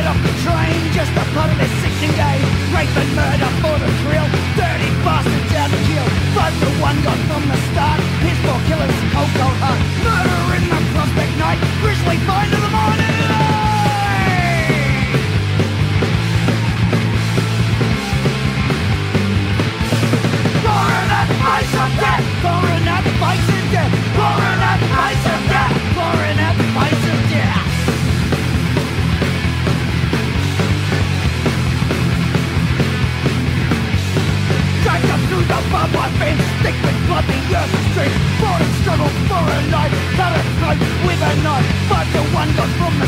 get off the train just a part of a sickening game. Rape and murder for the thrill. Dirty bastards out to kill But the one got from the start. His four killers, cold, cold heart for a life, satisfied with a knife, but the one got from